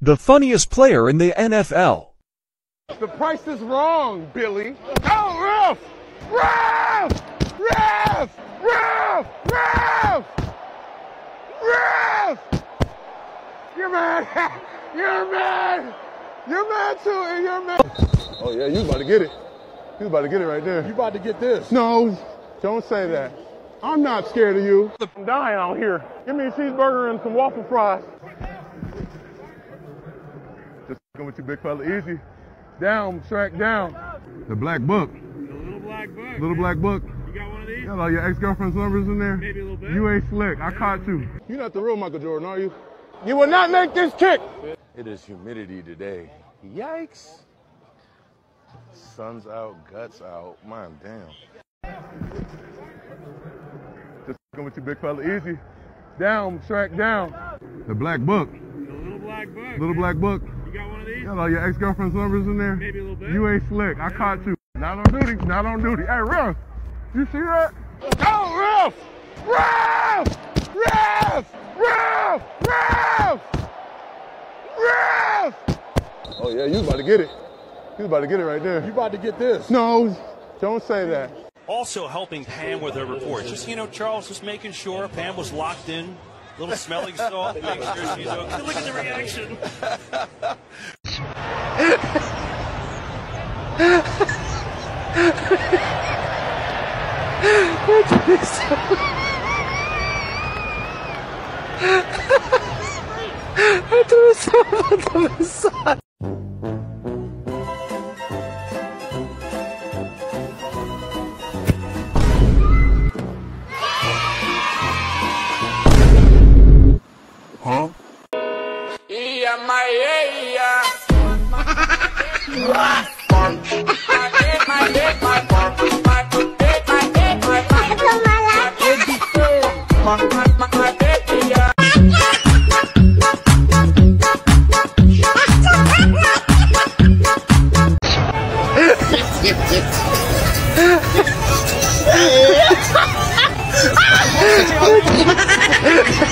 The funniest player in the NFL. The price is wrong, Billy. Oh, ref! Ref! Ref! Ref! Ref! Ref! You're mad. You're mad. You're mad too, and you're mad. Oh yeah, you about to get it. You about to get it right there. You about to get this. No, don't say that. I'm not scared of you. I'm dying out here. Give me a cheeseburger and some waffle fries. Just going with you, big fella. Easy. Down, track down. The black book. The little black book. Little black book. You got one of these? Got all your ex-girlfriend's numbers in there? Maybe a little bit. You ain't slick. I caught you. You're not the real Michael Jordan, are you? You will not make this kick. It is humidity today. Yikes. Sun's out, guts out. Man, damn. Just going with you, big fella. Easy. Down, track down. The black book. The little black book. Little black book. You got one of these? Got all your ex-girlfriend's numbers in there? Maybe a little bit. You ain't slick. I caught you. Not on duty. Not on duty. Hey, Ref. You see that? Oh, Ref! Ref! Ref! Ref! Ref! Ref! Oh, yeah, you about to get it. You about to get it right there. You about to get this. No, don't say that also helping Pam with her report, Just, you know, Charles just making sure Pam was locked in. A Little smelling salt to make sure she's okay. Look at the reaction. I threw myself on the massage. Huh? Iya, Maya, iya. Yeah.